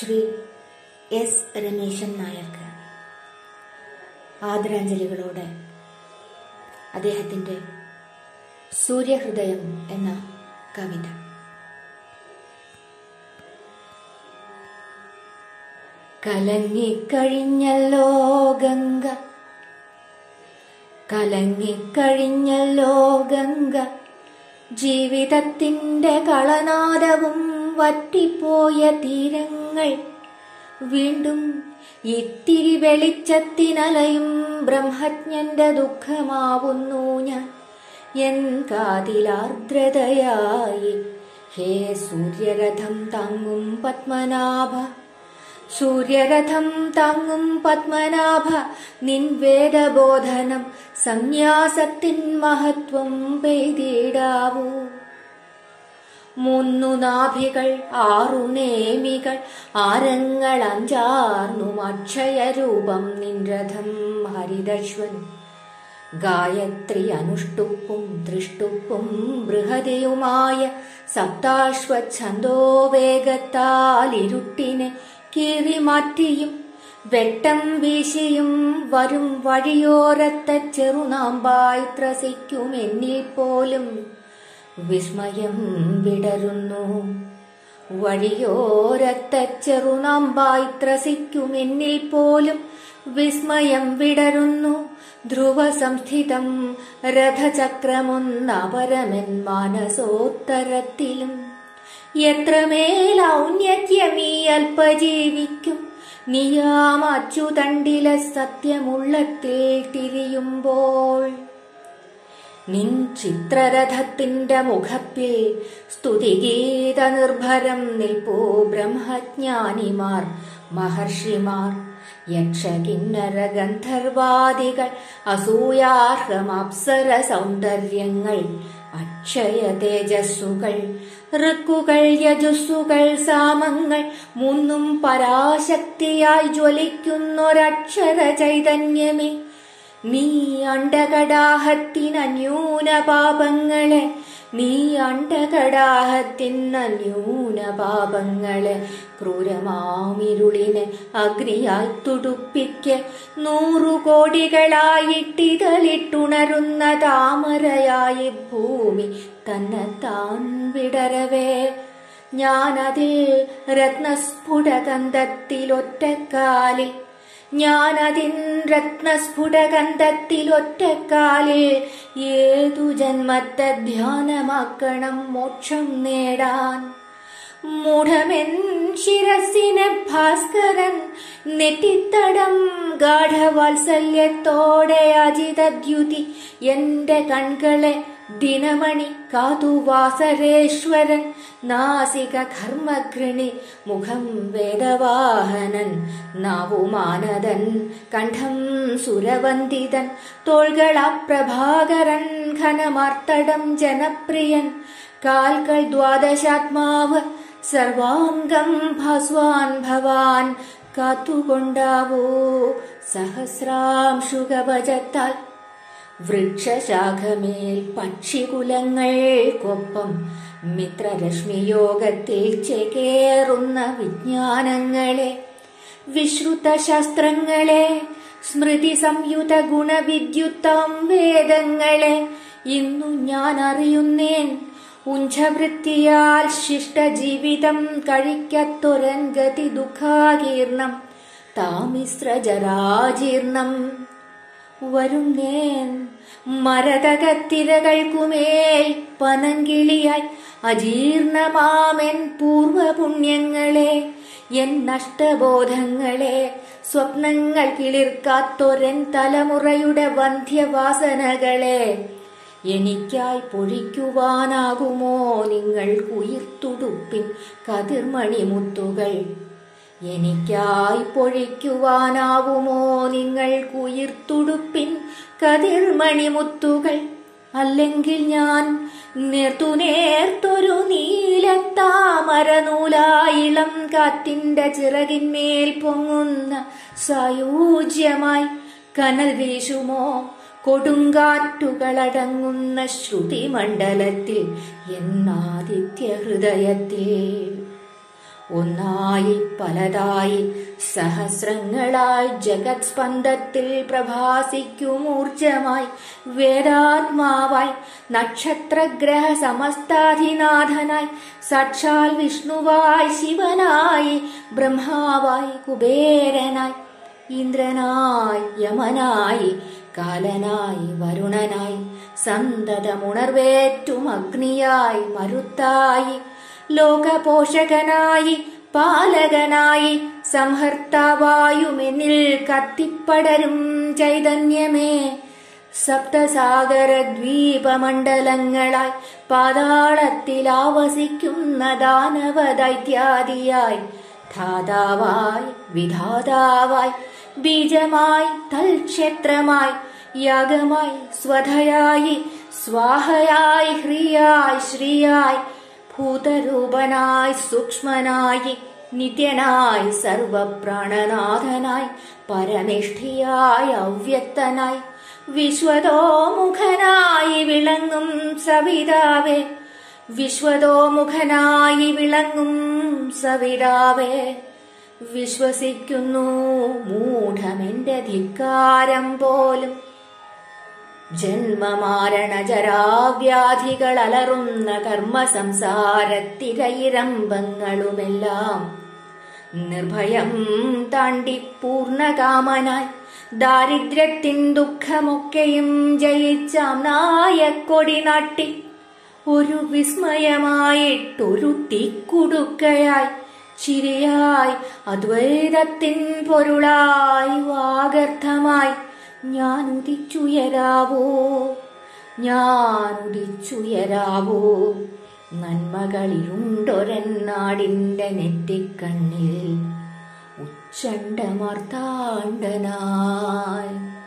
Shri S Rameshan നായർക്ക് ആദരാഞ്ജലികളോടെ അദ്ദേഹത്തിന്റെ സൂര്യഹൃദയം എന്ന കവിത. കലങ്ങിക്കഴിഞ്ഞല്ലോ ഗംഗ കലങ്ങിക്കഴിഞ്ഞല്ലോ ഗംഗ ജീവിതത്തിന്റെ കളനാദവും വറ്റിപ്പോയ തീരങ്ങൾ വീണ്ടും ഇത്തിരി വെളിച്ചത്തിനലയും ബ്രഹ്മജ്ഞന്റെ ദുഃഖമാവുന്നു ഞാൻ. എൻ കാതിലാർദ്രതയായി ഹേ സൂര്യരഥം താങ്ങും പത്മനാഭ സൂര്യരഥം താങ്ങും പത്മനാഭ നിൻ വേദബോധനം സന്യാസത്തിൻ മഹത്വം പെയ്തിടാവൂ. മൂന്നു നാഭികൾ ആറു നേമികൾ ആരങ്ങൾ അഞ്ചാർന്നും അക്ഷയരൂപം നിൻരഥം രഥം ഹരിതശ്വൻ ഗായത്രി അനുഷ്ടുപ്പും ദൃഷ്ടുപ്പും ബൃഹതിയുമായ സപ്താശ്വച്ഛന്തോ വേഗത്താൽ ഇരുട്ടിനെ കീറിമാറ്റിയും വെട്ടം വീശിയും വരും വഴിയോരത്തെ ചെറുനാമ്പായി ത്രസിക്കും എന്നിൽ പോലും വിസ്മയം വിടരുന്നു. വഴിയോരത്തെ ചെറുനാമ്പായി ത്രസിക്കും എന്നിൽ പോലും വിസ്മയം വിടരുന്നു. ധ്രുവ സംസ്ഥിതം രഥചക്രമൊന്നപരമൻ മാനസോത്തരത്തിലും. എത്രമേൽ ഔന്നത്യമീ അല്പജീവിക്കും. നിയാമച്ചുതണ്ടിലെ സത്യമുള്ളത്തിൽ തിരിയുമ്പോൾ നിൻ ചിത്രരഥത്തിന്റെ മുഖപ്പിൽ സ്തുതിഗീത നിർഭരം നിൽപ്പോ ബ്രഹ്മജ്ഞാനിമാർ മഹർഷിമാർ. യക്ഷകിന്നര ഗന്ധർവാദികൾ അസൂയാർഹമപ്സര സൗന്ദര്യങ്ങൾ അക്ഷയ തേജസ്സുകൾ ഋക്കുകൾ യജുസ്സുകൾ സാമങ്ങൾ മൂന്നും പരാശക്തിയായി ജ്വലിക്കുന്നൊരക്ഷര ചൈതന്യമേ നീ അണ്ടകടാഹത്തിനന്യൂന പാപങ്ങളെ നീ അണ്ടകടാഹത്തിനന്യൂന പാപങ്ങളെ ക്രൂരമാമിരുളിനെ അഗ്നിയായി തുടുപ്പിക്ക് നൂറു കോടികളായിട്ടിതളിട്ടുണരുന്ന താമരയായി ഭൂമി തന്നെ താൻ വിടരവേ. ഞാനതിൽ രത്നസ്ഫുടകന്ധത്തിലൊറ്റക്കാലിൽ ഞാനതിൻ രത്നസ്ഫുടകന്ധത്തിലൊറ്റക്കാലിൽ ഏതു ജന്മത്തെ ധ്യാനമാക്കണം മോക്ഷം നേടാൻ. മൂഢമെൻ ശിരസിനെ ഭാസ്കരൻ നെറ്റിത്തടം ഗാഠവാത്സല്യത്തോടെ അജിതദ്യുതി എന്റെ കൺകളെ दीनमणि कातु वासरेश्वरन् वेदवाहनन् नावुमानदन् कण्ठं सुरवन्दितन् तोळगाप्रभाकरन् घनमार्तडं जनप्रियन् कालकल् द्वादशात्माव सर्वाङ्गं भस्वान् भवान् सहस्रां शुगभजता വൃക്ഷശാഖമേൽ പക്ഷികുലങ്ങൾക്കൊപ്പം മിത്രരശ്മിയോഗത്തിൽ ചേക്കേറുന്ന വിജ്ഞാനങ്ങളെ വിശ്രുത ശാസ്ത്രങ്ങളെ സ്മൃതി സംയുത ഗുണവിദ്യുത്തം വേദങ്ങളെ ഇന്നു ഞാൻ അറിയുന്നേൻ ഉഞ്ചവൃത്തിയാൽ ശിഷ്ട ജീവിതം കഴിക്കത്തൊരൻ ഗതി ദുഃഖാകീർണം താമിശ്രജരാജീർണം. വരുന്നേൻ മരതകത്തിരകൾക്കുമേൽ പനങ്കിളിയായി അജീർണമാമെൻ പൂർവപുണ്യങ്ങളെ. എൻ നഷ്ടബോധങ്ങളെ സ്വപ്നങ്ങൾ കിളിർക്കാത്തൊരൻ തലമുറയുടെ വന്ധ്യവാസനകളെ. എനിക്കായി പൊഴിക്കുവാനാകുമോ നിങ്ങൾ കുയിർത്തുടുപ്പിൻ കതിർമണിമുത്തുകൾ. എനിക്കായി പൊഴിക്കുവാനാവുമോ നിങ്ങൾ കുയിർത്തുടുപ്പിൻ കതിർമണിമുത്തുകൾ അല്ലെങ്കിൽ ഞാൻ നേർത്തുനേർത്തൊരു നീലത്താമരനൂലായിളം കാറ്റിന്റെ ചിറകിന്മേൽ പൊങ്ങുന്ന സായൂജ്യമായി കനൽ വീശുമോ? കൊടുങ്കാറ്റുകളടങ്ങുന്ന ശ്രുതിമണ്ഡലത്തിൽ എന്നാദിത്യ ഹൃദയത്തിൽ ഒന്നായി പലതായി സഹസ്രങ്ങളായി ജഗത് സ്പന്ദത്തിൽ പ്രഭാസിക്കും ഊർജമായി വേദാത്മാവായി നക്ഷത്രഗ്രഹ സമസ്താധിനാഥനായി സാക്ഷാൽ വിഷ്ണുവായി ശിവനായി ബ്രഹ്മാവായി കുബേരനായി ഇന്ദ്രനായി യമനായി കാലനായി വരുണനായി സന്തതമുണർവേറ്റും അഗ്നിയായി മരുത്തായി ലോകപോഷകനായി പാലകനായി സംഹർത്താവായുമെന്നിൽ കത്തിപ്പടരും ചൈതന്യമേ. സപ്തസാഗര ദ്വീപമണ്ഡലങ്ങളായി ദാനവ ദൈത്യാദിയായി ധാതാവായി വിധാതാവായി ബീജമായി തൽക്ഷേത്രമായി യാഗമായി സ്വധയായി സ്വാഹയായി ഹ്രിയായി ശ്രീയായി ഭൂതരൂപനായി സൂക്ഷ്മനായി നിത്യനായി സർവപ്രാണനാഥനായി പരനിഷ്ഠിയായി അവ്യക്തനായി വിശ്വതോമുഖനായി വിളങ്ങും സവിതാവേ. വിശ്വതോമുഖനായി വിളങ്ങും സവിതാവേ. വിശ്വസിക്കുന്നു മൂഢമെന്റെ ധിക്കാരം പോലും. ജന്മമാരണജരാവ്യാധികൾ അലറുന്ന കർമ്മ സംസാരത്തിരയിരമ്പങ്ങളുമെല്ലാം നിർഭയം താണ്ടി പൂർണകാമനായി ദാരിദ്ര്യത്തിൻ ദുഃഖമൊക്കെയും ജയിച്ചാം നായക്കൊടി നാട്ടി ഒരു വിസ്മയമായിട്ടൊരു തീക്കുടുക്കയായി ചിരിയായി അദ്വൈതത്തിൻ പൊരുളായി വാഗർത്ഥമായി ഞാൻ ഉദിച്ചുയരാവോ ഞാൻ ഉദിച്ചുയരാവോ നന്മകളിലുണ്ടൊരെന്നാടിന്റെ നെറ്റിക്കണ്ണിൽ ഉച്ചണ്ടമർത്താണ്ടനായി.